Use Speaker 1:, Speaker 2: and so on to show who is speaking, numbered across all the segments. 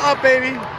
Speaker 1: Up, baby.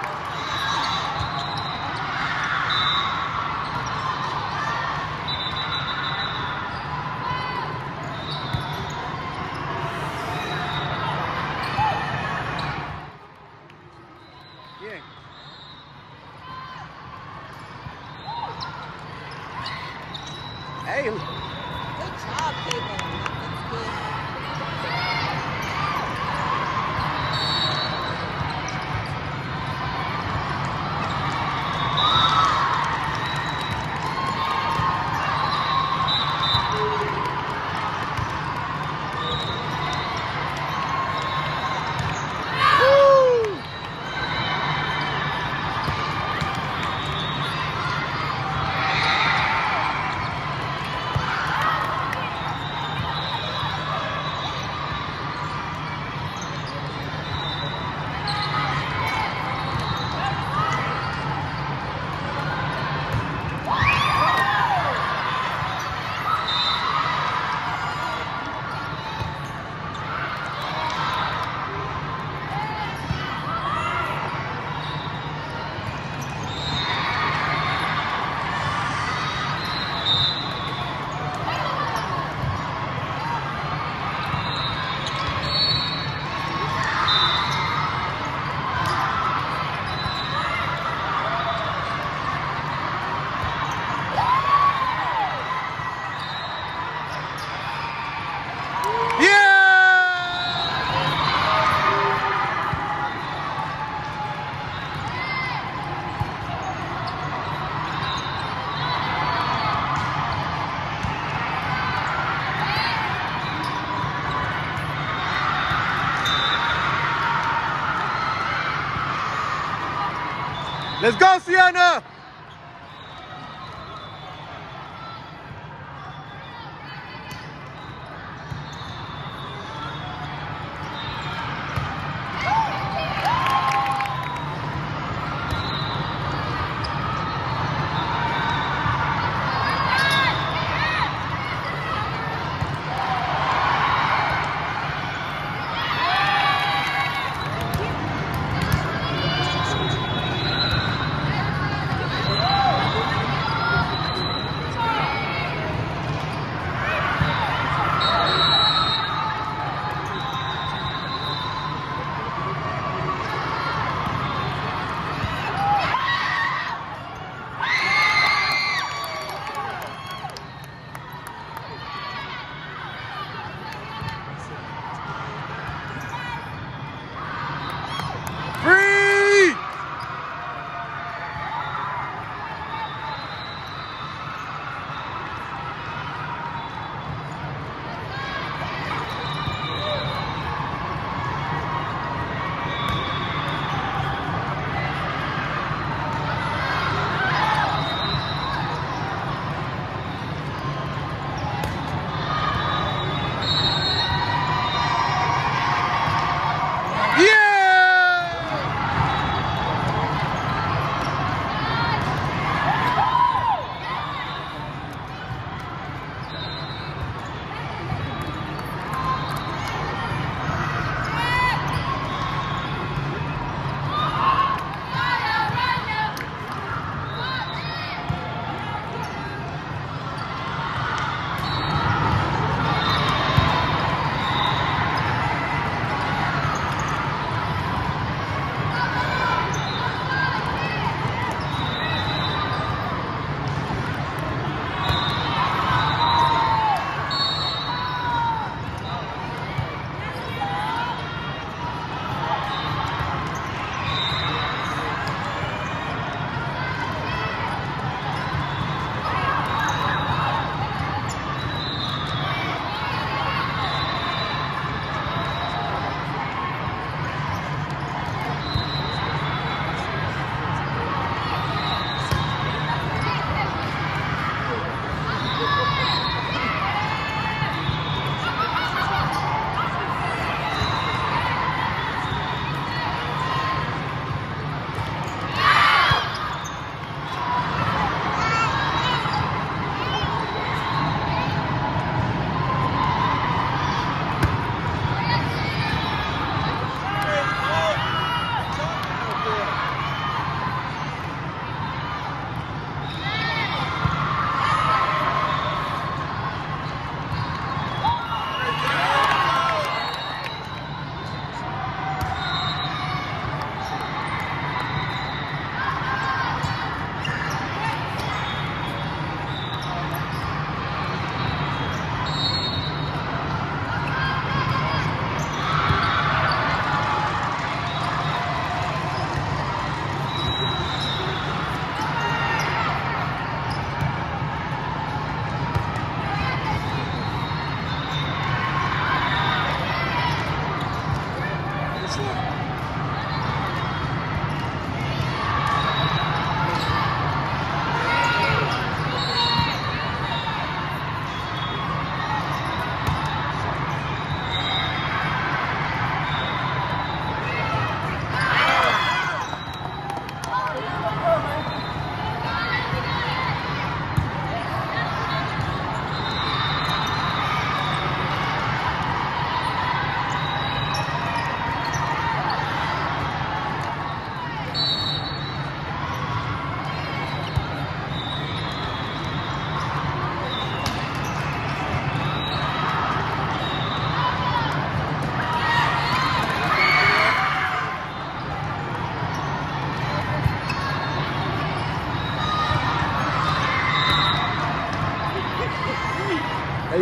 Speaker 1: Let's go, Sienna!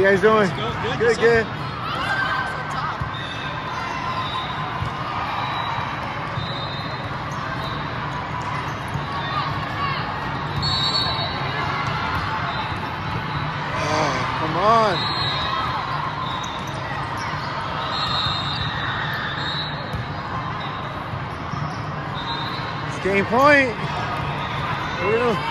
Speaker 1: You guys doing?
Speaker 2: Good, good,
Speaker 1: Good, good. Oh, come on. It's game point. Here we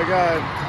Speaker 1: my God.